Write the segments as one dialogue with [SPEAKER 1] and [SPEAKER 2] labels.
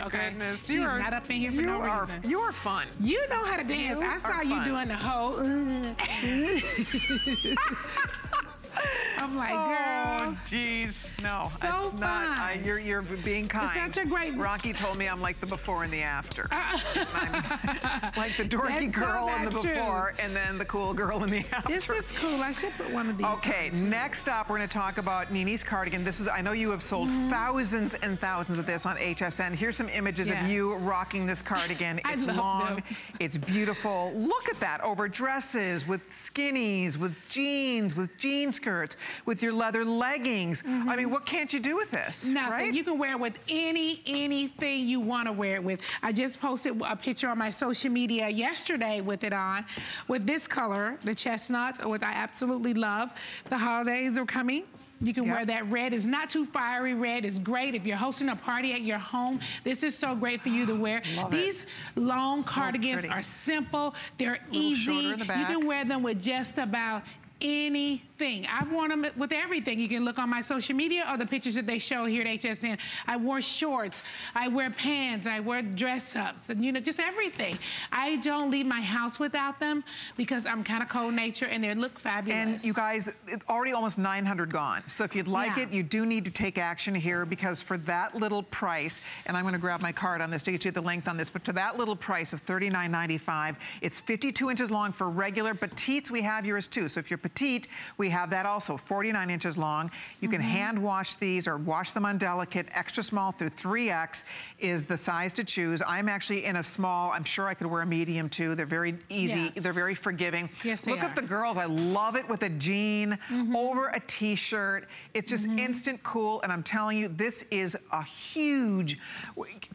[SPEAKER 1] okay?
[SPEAKER 2] Goodness.
[SPEAKER 1] She's are, not up in here for no
[SPEAKER 2] are,
[SPEAKER 1] reason.
[SPEAKER 2] You are fun.
[SPEAKER 1] You know how to dance. You I saw you doing the whole. Uh. I'm like, girl.
[SPEAKER 2] Oh, jeez. No,
[SPEAKER 1] so
[SPEAKER 2] it's
[SPEAKER 1] fun.
[SPEAKER 2] not. I, you're, you're being kind.
[SPEAKER 1] It's such a great...
[SPEAKER 2] Rocky told me I'm like the before and the after. like the dorky That's girl in the before
[SPEAKER 1] true.
[SPEAKER 2] and then the cool girl in the after.
[SPEAKER 1] This is cool. I should put one of these
[SPEAKER 2] Okay, next up, we're going to talk about NeNe's cardigan. This is, I know you have sold mm. thousands and thousands of this on HSN. Here's some images yeah. of you rocking this cardigan. It's long, them. it's beautiful. Look at that, over dresses, with skinnies, with jeans, with jean skirts, with your leather leggings. Mm -hmm. I mean, mm-hmm. what can't you do with this?
[SPEAKER 1] Nothing.
[SPEAKER 2] Right?
[SPEAKER 1] You can wear it with any, anything you want to wear it with. I just posted a picture on my social media yesterday with it on, with this color, the chestnut, which I absolutely love. The holidays are coming. You can yep. wear that red. It's not too fiery red. It's great if you're hosting a party at your home. This is so great for you to wear.
[SPEAKER 2] Love
[SPEAKER 1] These
[SPEAKER 2] it.
[SPEAKER 1] long
[SPEAKER 2] so
[SPEAKER 1] cardigans
[SPEAKER 2] pretty.
[SPEAKER 1] are simple. They're easy.
[SPEAKER 2] You
[SPEAKER 1] can wear them with just about any thing. I've worn them with everything. You can look on my social media or the pictures that they show here at HSN. I wore shorts, I wear pants, I wear dress ups, and you know, just everything. I don't leave my house without them because I'm kind of cold nature and they look fabulous.
[SPEAKER 2] And you guys, it's already almost 900 gone. So if you'd like yeah. it, you do need to take action here because for that little price, and I'm gonna grab my card on this to get you the length on this, but to that little price of $39.95, it's 52 inches long for regular, petites we have yours too. So if you're petite, we have that also, 49 inches long. You can mm -hmm. hand wash these or wash them on delicate. Extra small through 3X is the size to choose. I'm actually in a small, I'm sure I could wear a medium too. They're very easy, yeah. they're very forgiving.
[SPEAKER 1] Yes, they
[SPEAKER 2] Look
[SPEAKER 1] are.
[SPEAKER 2] at the girls, I love it with a jean mm -hmm. over a t-shirt. It's just mm -hmm. instant cool, and I'm telling you, this is a huge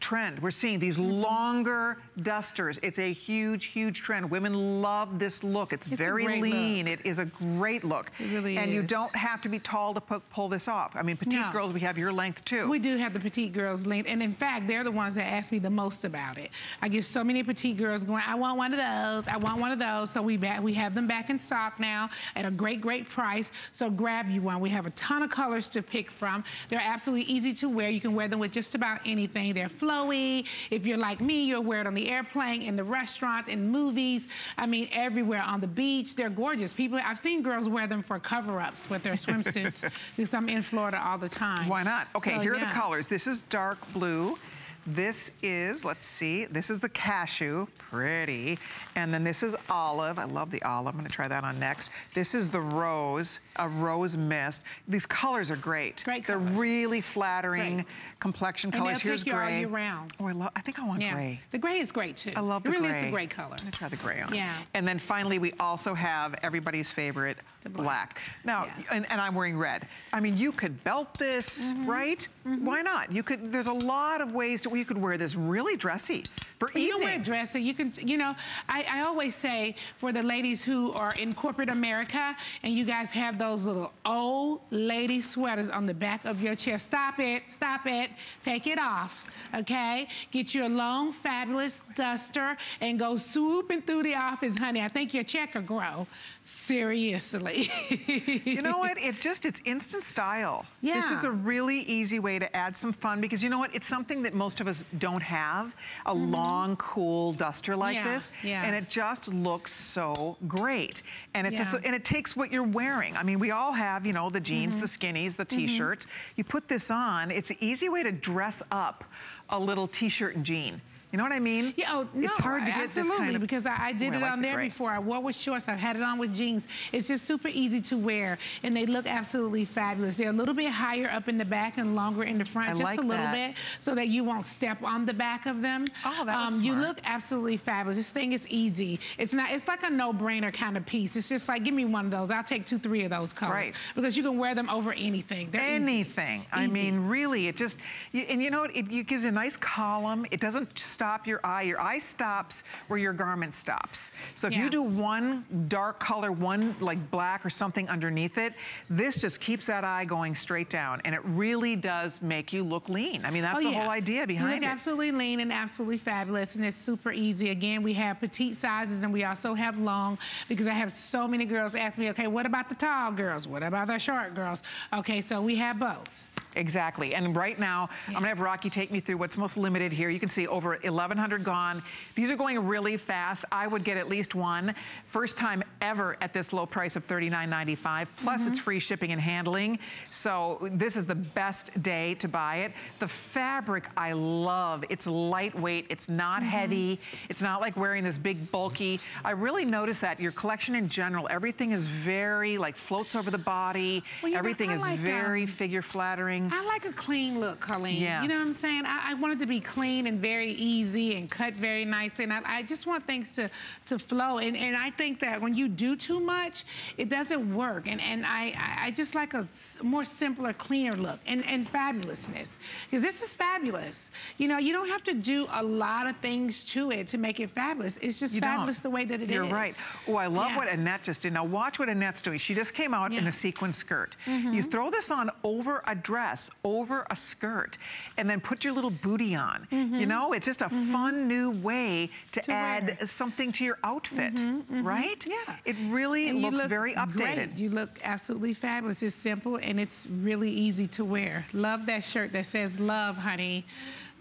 [SPEAKER 2] trend. We're seeing these mm-hmm. longer dusters. It's a huge, huge trend. Women love this look. It's,
[SPEAKER 1] it's
[SPEAKER 2] very lean.
[SPEAKER 1] Look.
[SPEAKER 2] It is a great look.
[SPEAKER 1] It really
[SPEAKER 2] and
[SPEAKER 1] is.
[SPEAKER 2] you don't have to be tall to pull this off. I mean, petite
[SPEAKER 1] no.
[SPEAKER 2] girls, we have your length too.
[SPEAKER 1] We do have the petite girls length. And in fact, they're the ones that ask me the most about it. I get so many petite girls going, I want one of those. I want one of those. So we, back, we have them back in stock now at a great, great price. So grab you one. We have a ton of colors to pick from. They're absolutely easy to wear. You can wear them with just about anything. They're flowy. If you're like me, you'll wear it on the airplane, in the restaurant, in movies. I mean, everywhere on the beach. They're gorgeous. People, I've seen girls wear them for cover-ups with their swimsuits because I'm in Florida all the time.
[SPEAKER 2] Why not? Okay,
[SPEAKER 1] so,
[SPEAKER 2] here
[SPEAKER 1] yeah.
[SPEAKER 2] are the colors. This is dark blue. This is, let's see, this is the cashew, pretty. And then this is olive, I love the olive, I'm gonna try that on next. This is the rose, a rose mist. These colors are great.
[SPEAKER 1] Great colors.
[SPEAKER 2] They're really flattering
[SPEAKER 1] great.
[SPEAKER 2] complexion
[SPEAKER 1] and
[SPEAKER 2] colors.
[SPEAKER 1] Here's
[SPEAKER 2] gray.
[SPEAKER 1] all year round.
[SPEAKER 2] Oh, I love, I think I want
[SPEAKER 1] yeah.
[SPEAKER 2] gray.
[SPEAKER 1] The gray is great too.
[SPEAKER 2] I love the
[SPEAKER 1] it really
[SPEAKER 2] gray.
[SPEAKER 1] is a great color.
[SPEAKER 2] I'm gonna try the gray on.
[SPEAKER 1] Yeah.
[SPEAKER 2] And then finally, we also have everybody's favorite,
[SPEAKER 1] the black.
[SPEAKER 2] black. Now,
[SPEAKER 1] yeah.
[SPEAKER 2] and, and, I'm wearing red. I mean, you could belt this, mm -hmm. right? Mm -hmm. Why not? You could, there's a lot of ways that you could wear this really dressy for
[SPEAKER 1] you
[SPEAKER 2] evening.
[SPEAKER 1] You can wear dressy. You can, you know, I, I always say for the ladies who are in corporate America and you guys have those little old lady sweaters on the back of your chair, stop it, stop it, take it off, okay? Get you a long, fabulous duster and go swooping through the office, honey. I think your check will grow. Seriously.
[SPEAKER 2] you know what? It just, it's instant style.
[SPEAKER 1] Yeah.
[SPEAKER 2] This is a really easy way to add some fun because you know what? It's something that most of us don't have, a mm -hmm. long, cool duster like
[SPEAKER 1] yeah.
[SPEAKER 2] this.
[SPEAKER 1] Yeah.
[SPEAKER 2] And it just looks so great. And it's
[SPEAKER 1] yeah.
[SPEAKER 2] a, and it takes what you're wearing. I mean, we all have, you know, the jeans, mm -hmm. the skinnies, the
[SPEAKER 1] Mm-hmm.
[SPEAKER 2] t-shirts. Mm -hmm. You put this on, it's an easy way to dress up a little t-shirt and jean. You know what I mean?
[SPEAKER 1] Yeah, oh, no,
[SPEAKER 2] it's hard to get
[SPEAKER 1] absolutely,
[SPEAKER 2] this kind of,
[SPEAKER 1] because I, I did
[SPEAKER 2] oh,
[SPEAKER 1] it
[SPEAKER 2] I like
[SPEAKER 1] on
[SPEAKER 2] the
[SPEAKER 1] there
[SPEAKER 2] gray.
[SPEAKER 1] before. I wore with shorts, I've had it on with jeans. It's just super easy to wear, and they look absolutely fabulous. They're a little bit higher up in the back and longer in the front,
[SPEAKER 2] I
[SPEAKER 1] just
[SPEAKER 2] like
[SPEAKER 1] a little
[SPEAKER 2] that.
[SPEAKER 1] bit, so that you won't step on the back of them.
[SPEAKER 2] Oh, that was
[SPEAKER 1] um, You look absolutely fabulous. This thing is easy. It's not. It's like a no-brainer kind of piece. It's just like, give me one of those. I'll take two, three of those colors.
[SPEAKER 2] Right.
[SPEAKER 1] Because you can wear them over anything. They're
[SPEAKER 2] anything.
[SPEAKER 1] Easy.
[SPEAKER 2] I mean, really, it just, you, and you know what? It, it gives a nice column. It doesn't stop your eye. Your eye stops where your garment stops. So if
[SPEAKER 1] Yeah.
[SPEAKER 2] you do one dark color, one like black or something underneath it, this just keeps that eye going straight down. And it really does make you look lean. I mean, that's
[SPEAKER 1] Oh,
[SPEAKER 2] the
[SPEAKER 1] yeah.
[SPEAKER 2] whole idea
[SPEAKER 1] You
[SPEAKER 2] behind
[SPEAKER 1] look
[SPEAKER 2] it.
[SPEAKER 1] absolutely lean and absolutely fabulous, and it's super easy. Again, we have petite sizes, and we also have long, because I have so many girls ask me, okay, what about the tall girls? What about the short girls? Okay, so we have both.
[SPEAKER 2] Exactly. And right now, yeah. I'm gonna have Rocky take me through what's most limited here. You can see over 1,100 gone. These are going really fast. I would get at least one. First time ever at this low price of $39.95. Plus mm -hmm. it's free shipping and handling. So this is the best day to buy it. The fabric I love. It's lightweight. It's not mm -hmm. heavy. It's not like wearing this big bulky. I really notice that your collection in general, everything is very like floats over the body. Well, everything is like, very um, figure flattering.
[SPEAKER 1] I like a clean look, Colleen. Yes. You know what I'm saying? I, I, want it to be clean and very easy and cut very nicely. And I, I just want things to, to flow. And, and I think that when you do too much, it doesn't work. And, and I, I just like a more simpler, cleaner look and, and fabulousness. Because this is fabulous. You know, you don't have to do a lot of things to it to make it fabulous. It's just you fabulous don't. the way that it
[SPEAKER 2] You're
[SPEAKER 1] is.
[SPEAKER 2] You're right. Oh, I love yeah. what Annette just did. Now watch what Annette's doing. She just came out yeah. in a sequin skirt. Mm -hmm. You throw this on over a dress dress over a skirt and then put your little booty on. Mm -hmm. You mm-hmm. know, it's just a mm -hmm. fun new way to, to add wear. something to your outfit, mm -hmm. right?
[SPEAKER 1] Yeah.
[SPEAKER 2] It really
[SPEAKER 1] and
[SPEAKER 2] looks
[SPEAKER 1] look
[SPEAKER 2] very updated.
[SPEAKER 1] Great. You look absolutely fabulous. It's simple and it's really easy to wear. Love that shirt that says love, honey.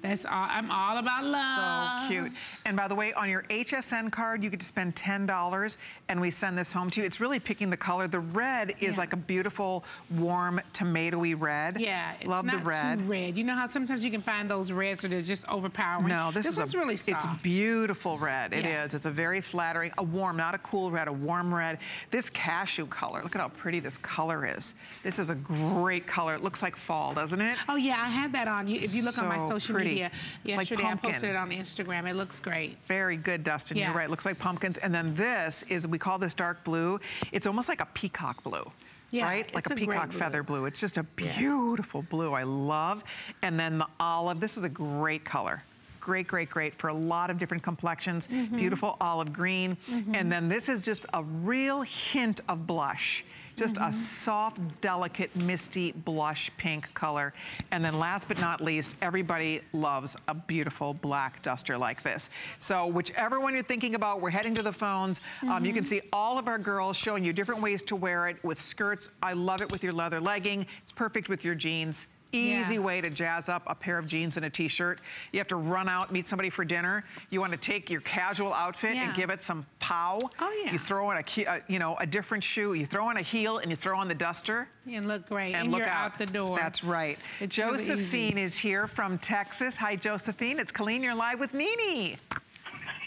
[SPEAKER 1] That's all, I'm all about love.
[SPEAKER 2] So cute. And by the way, on your HSN card, you get to spend $10 and we send this home to you. It's really picking the color. The red is yeah. like a beautiful, warm, tomatoey red.
[SPEAKER 1] Yeah,
[SPEAKER 2] it's Love
[SPEAKER 1] not
[SPEAKER 2] the red.
[SPEAKER 1] too red. You know how sometimes you can find those reds that are just overpowering?
[SPEAKER 2] No, this,
[SPEAKER 1] this
[SPEAKER 2] is
[SPEAKER 1] a, really soft.
[SPEAKER 2] It's beautiful red. It yeah. is. It's a very flattering, a warm, not a cool red, a warm red. This cashew color, look at how pretty this color is. This is a great color. It looks like fall, doesn't it?
[SPEAKER 1] Oh yeah, I had that on. If you look
[SPEAKER 2] so
[SPEAKER 1] on my social
[SPEAKER 2] pretty.
[SPEAKER 1] media, Yesterday like I posted it on Instagram. It looks great.
[SPEAKER 2] Very good, Dustin. Yeah. You're right. Looks like pumpkins. And then this is, we call this dark blue. It's almost like a peacock blue. Yeah, right? Like a, a peacock feather blue. It's just a beautiful yeah. blue I love. And then the olive, this is a great color great, great, great for a lot of different complexions. Mm -hmm. Beautiful olive green. Mm -hmm. And then this is just a real hint of blush. Just mm -hmm. a mm-hmm. soft, delicate, misty blush pink color. And then last but not least, everybody loves a beautiful black duster like this. So whichever one you're thinking about, we're heading to the phones. Mm -hmm. um, you can mm-hmm. see all of our girls showing you different ways to wear it with skirts. I love it with your leather legging. It's perfect with your jeans. Easy yeah. way to jazz up a pair of jeans and a t-shirt. You have to run out, meet somebody for dinner. You want to take your casual outfit yeah. and give it some pow.
[SPEAKER 1] Oh yeah.
[SPEAKER 2] You throw on a, a, uh, you know, a different shoe. You throw on a heel and you throw on the duster.
[SPEAKER 1] And look great.
[SPEAKER 2] And,
[SPEAKER 1] and
[SPEAKER 2] look
[SPEAKER 1] you're
[SPEAKER 2] out.
[SPEAKER 1] out the door.
[SPEAKER 2] That's right. It's Josephine really is here from Texas. Hi, Josephine. It's Colleen. You're live with Nene.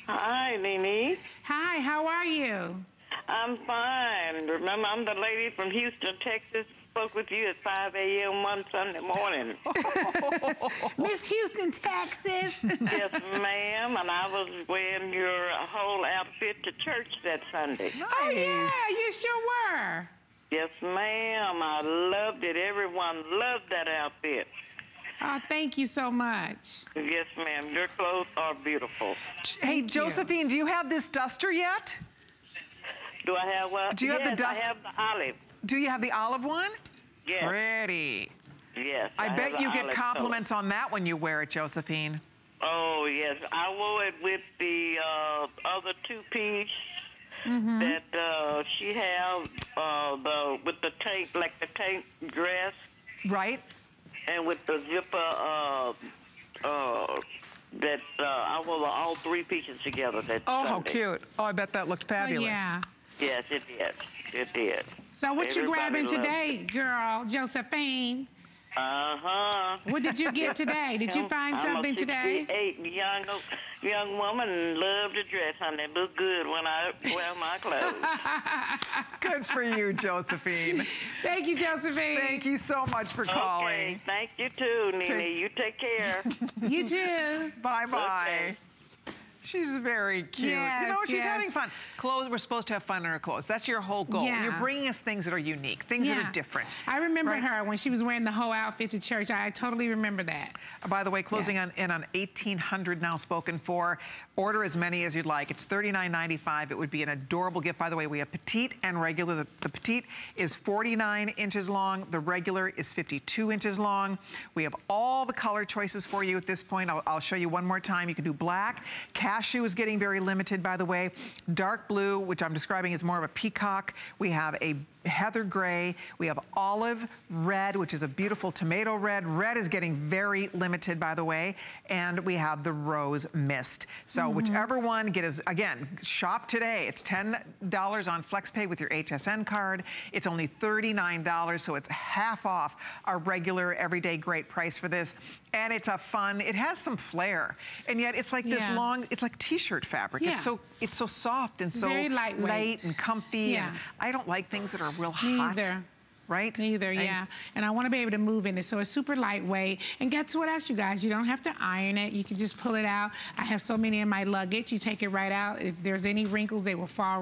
[SPEAKER 3] Hi, Nene.
[SPEAKER 1] Hi. How are you?
[SPEAKER 3] I'm fine. Remember, I'm the lady from Houston, Texas spoke with you at 5 a.m. one Sunday morning.
[SPEAKER 1] Miss Houston, Texas.
[SPEAKER 3] yes, ma'am. And I was wearing your whole outfit to church that Sunday.
[SPEAKER 1] Nice. Oh, yeah, you sure were.
[SPEAKER 3] Yes, ma'am. I loved it. Everyone loved that outfit.
[SPEAKER 1] Oh, thank you so much.
[SPEAKER 3] Yes, ma'am. Your clothes are beautiful.
[SPEAKER 2] Hey, thank Josephine, you. do you have this duster yet?
[SPEAKER 3] Do I have what?
[SPEAKER 2] Do you
[SPEAKER 3] yes,
[SPEAKER 2] have the duster?
[SPEAKER 3] I have the olive.
[SPEAKER 2] Do you have the olive one?
[SPEAKER 3] Yes.
[SPEAKER 2] Pretty.
[SPEAKER 3] Yes.
[SPEAKER 2] I, I bet you get compliments color. on that when you wear it, Josephine.
[SPEAKER 3] Oh, yes. I wore it with the uh, other two-piece mm -hmm. that uh, she had, uh, the with the tank, like the tank dress.
[SPEAKER 2] Right.
[SPEAKER 3] And with the zipper, uh, uh, that uh, I wore all three pieces together that
[SPEAKER 2] Oh,
[SPEAKER 3] Sunday.
[SPEAKER 2] how cute. Oh, I bet that looked fabulous.
[SPEAKER 1] Oh, yeah.
[SPEAKER 3] Yes, it did. It did.
[SPEAKER 1] So what Everybody you grabbing today, girl, Josephine?
[SPEAKER 3] Uh-huh.
[SPEAKER 1] What did you get today? Did you find
[SPEAKER 3] I'm
[SPEAKER 1] something today?
[SPEAKER 3] Eight young young woman love to dress, honey. Look good when I wear my clothes.
[SPEAKER 2] good for you, Josephine.
[SPEAKER 1] Thank you, Josephine.
[SPEAKER 2] Thank you so much for calling.
[SPEAKER 3] Okay, thank you too, Nene. You take care.
[SPEAKER 1] you too.
[SPEAKER 2] Bye-bye. Okay. She's very cute.
[SPEAKER 1] Yes,
[SPEAKER 2] you know, she's
[SPEAKER 1] yes.
[SPEAKER 2] having fun. Clothes, we're supposed to have fun in our clothes. That's your whole goal.
[SPEAKER 1] Yeah.
[SPEAKER 2] You're bringing us things that are unique, things
[SPEAKER 1] yeah.
[SPEAKER 2] that are different.
[SPEAKER 1] I remember right? her when she was wearing the whole outfit to church. I totally remember that.
[SPEAKER 2] Uh, by the way, closing yeah. on in on 1,800 now spoken for. Order as many as you'd like. It's $39.95. It would be an adorable gift. By the way, we have petite and regular. The, the petite is 49 inches long. The regular is 52 inches long. We have all the color choices for you at this point. I'll, I'll show you one more time. You can do black. Cashew is getting very limited, by the way. Dark blue, which I'm describing as more of a peacock. We have a heather gray, we have olive red, which is a beautiful tomato red. Red is getting very limited, by the way. And we have the rose mist. So
[SPEAKER 1] Mm-hmm.
[SPEAKER 2] whichever one, get as, again, shop today. It's $10 on FlexPay with your HSN card. It's only $39, so it's half off our regular everyday great price for this. And it's a fun, it has some flair. And yet it's like this
[SPEAKER 1] Yeah.
[SPEAKER 2] long, it's like t-shirt fabric.
[SPEAKER 1] Yeah.
[SPEAKER 2] It's so it's so soft and so light and comfy.
[SPEAKER 1] Yeah.
[SPEAKER 2] And I don't like things that are real hot.
[SPEAKER 1] Neither.
[SPEAKER 2] Right?
[SPEAKER 1] Neither, yeah. And I want to be able to move in it. So it's super lightweight. And guess what else, you guys? You don't have to iron it. You can just pull it out. I have so many in my luggage. You take it right out. If there's any wrinkles, they will fall